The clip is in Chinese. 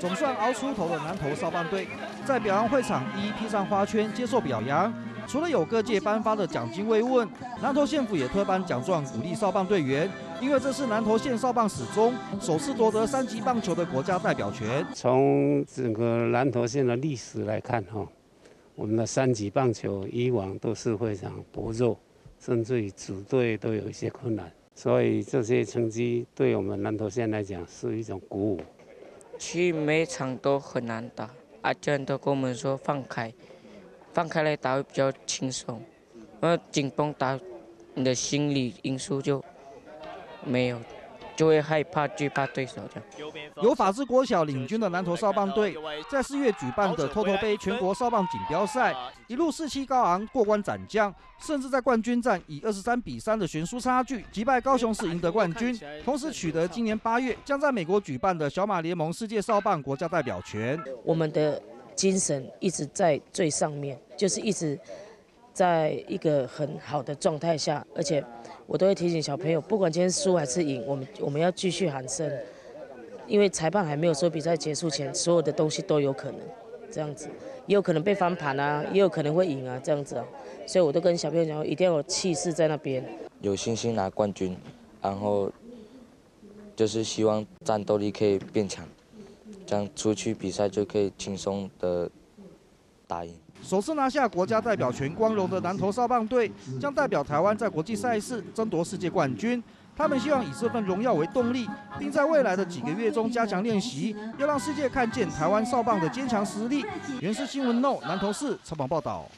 总算熬出头的南投少棒队，在表扬会场一一披上花圈接受表扬。除了有各界颁发的奖金慰问，南投县府也特颁奖状鼓励少棒队员，因为这是南投县少棒史中首次夺得三级棒球的国家代表权。从整个南投县的历史来看，哈，我们的三级棒球以往都是非常薄弱，甚至于组队都有一些困难，所以这些成绩对我们南投县来讲是一种鼓舞。去每场都很难打，阿娟都跟我们说放开。放开来打会比较轻松，那紧绷打，你的心理因素就没有，就会害怕惧怕对手这样。由法治国小领军的南投少棒队，在四月举办的托托杯全国少棒锦标赛，一路士气高昂过关斩将，甚至在冠军战以二十三比三的悬殊差距击败高雄市赢得冠军，同时取得今年八月将在美国举办的小马联盟世界少棒国家代表权。我们的。精神一直在最上面，就是一直在一个很好的状态下，而且我都会提醒小朋友，不管今天输还是赢，我们我们要继续喊声，因为裁判还没有说比赛结束前，所有的东西都有可能这样子，也有可能被翻盘啊，也有可能会赢啊，这样子啊，所以我都跟小朋友讲，一定要有气势在那边，有信心拿冠军，然后就是希望战斗力可以变强。这样出去比赛就可以轻松的。首次拿下国家代表权光荣的南投少棒队，将代表台湾在国际赛事争夺世界冠军。他们希望以这份荣耀为动力，并在未来的几个月中加强练习，要让世界看见台湾少棒的坚强实力。原是新闻 No 南投市采访报道。